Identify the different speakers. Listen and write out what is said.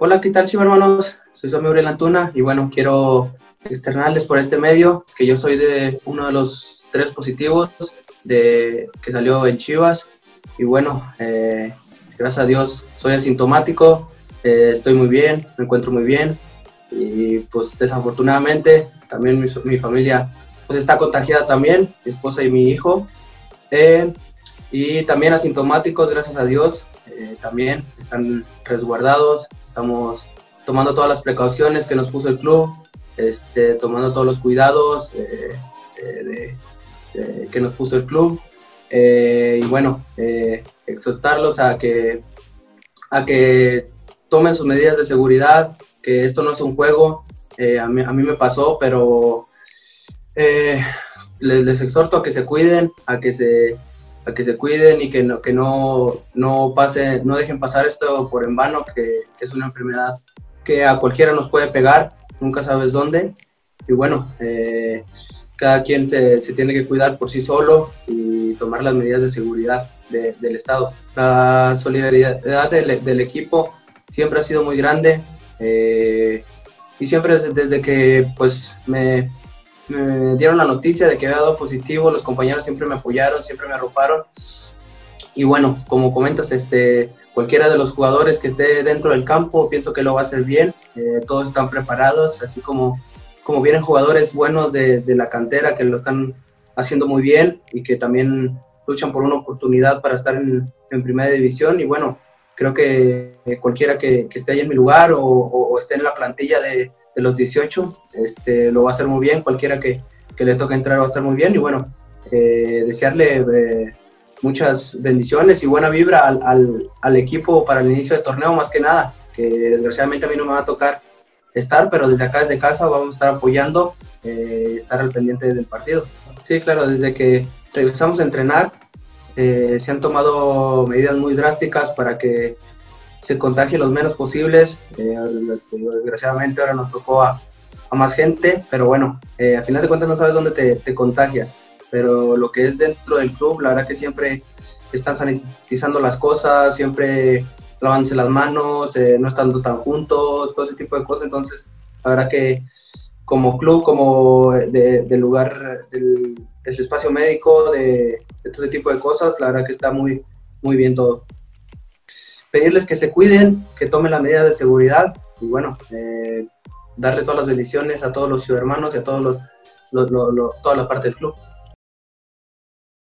Speaker 1: Hola, ¿qué tal, chivo hermanos? Soy su amigo Antuna y bueno, quiero externarles por este medio que yo soy de uno de los tres positivos de, que salió en Chivas. Y bueno, eh, gracias a Dios soy asintomático, eh, estoy muy bien, me encuentro muy bien. Y pues desafortunadamente también mi, familia pues está contagiada también, mi esposa y mi hijo. Eh, y también asintomáticos, gracias a Dios, también están resguardados, estamos tomando todas las precauciones que nos puso el club, este, tomando todos los cuidados eh, eh, que nos puso el club. Eh, y bueno, exhortarlos a que, a que tomen sus medidas de seguridad, que esto no es un juego. A mí, a, mí, me pasó, pero les, exhorto a que se cuiden, a que se, a que se cuiden y que no, que no, no, pase, no dejen pasar esto por en vano, que, que, es una enfermedad que a cualquiera nos puede pegar, nunca sabes dónde. Y bueno, eh, cada quien se tiene que cuidar por sí solo y tomar las medidas de seguridad del Estado. La solidaridad del, del, equipo siempre ha sido muy grande eh, y siempre desde, desde que pues me, me dieron la noticia de que había dado positivo, los compañeros siempre me apoyaron, siempre me arroparon. Y bueno, como comentas, este, cualquiera de los jugadores que esté dentro del campo, pienso que lo va a hacer bien. Eh, todos están preparados, así como, como vienen jugadores buenos de, de, la cantera que lo están haciendo muy bien y que también luchan por una oportunidad para estar en, en primera división. Y bueno, creo que cualquiera que, esté ahí en mi lugar o esté en la plantilla de, de los 18, este, lo va a hacer muy bien, cualquiera que, que le toque entrar va a estar muy bien y bueno, eh, desearle eh, muchas bendiciones y buena vibra al, al, equipo para el inicio del torneo más que nada, que desgraciadamente a mí no me va a tocar estar, pero desde acá, desde casa, vamos a estar apoyando, eh, estar al pendiente del partido. Sí, claro, desde que regresamos a entrenar, se han tomado medidas muy drásticas para que se contagie los menos posibles. Eh, desgraciadamente ahora nos tocó a, a más gente, pero bueno, eh, a final de cuentas no sabes dónde te, te, contagias. Pero lo que es dentro del club, la verdad que siempre están sanitizando las cosas, siempre lavándose las manos, eh, no estando tan juntos, todo ese tipo de cosas. Entonces, la verdad que como club, como del de lugar, del, del, espacio médico, de, de todo ese tipo de cosas, la verdad que está muy, muy bien todo pedirles que se cuiden, que tomen las medidas de seguridad y bueno, eh, darle todas las bendiciones a todos los ciudadanos y a todos los, los, los, toda la parte del club.